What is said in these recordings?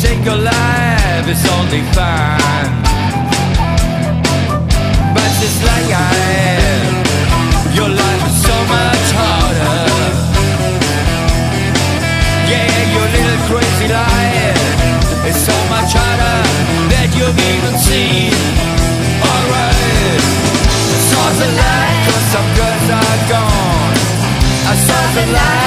take a life is only fine. But just like I am Your life is so much harder. Yeah, your little crazy life Is so much harder That you've even seen. Alright. I saw the light Cause some girls are gone. I saw the light.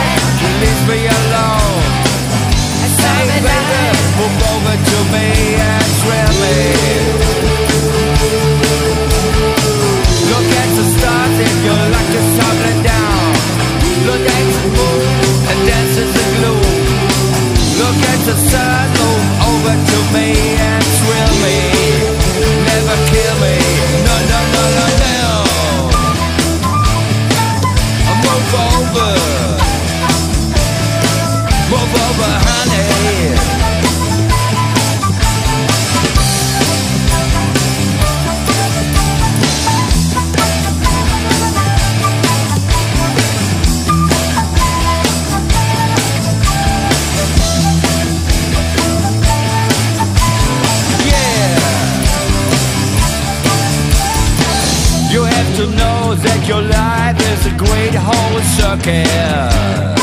to know that your life is a great whole circuit.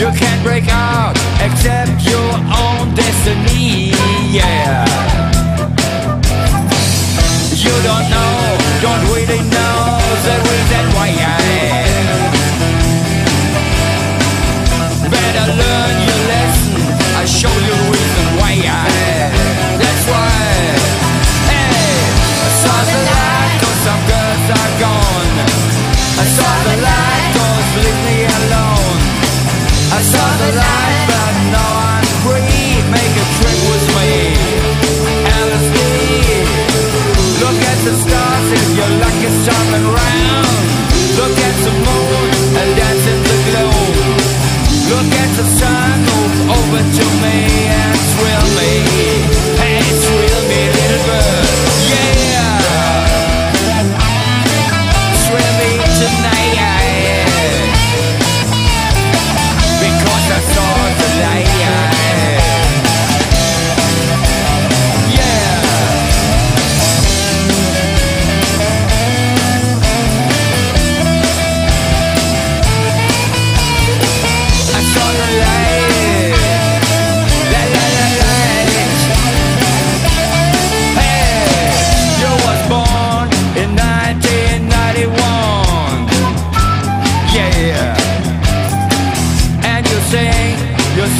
You can't break out except your own destiny, yeah. You don't know, don't really know the reason why I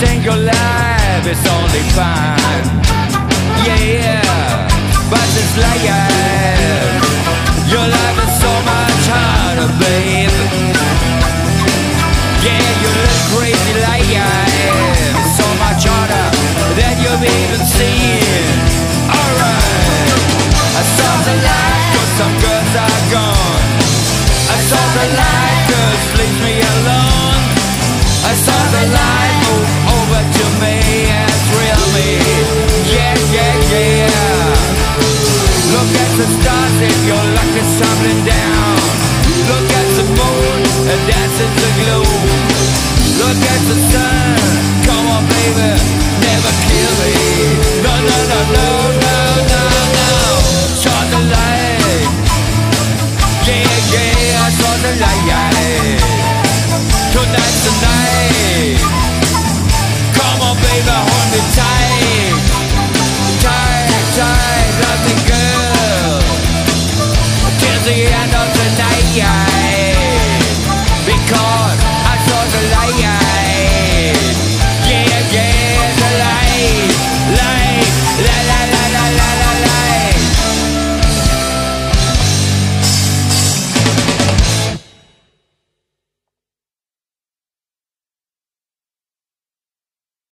single life is only fun. Yeah, yeah, but it's life. Your life is so much harder, babe. Yeah, Time.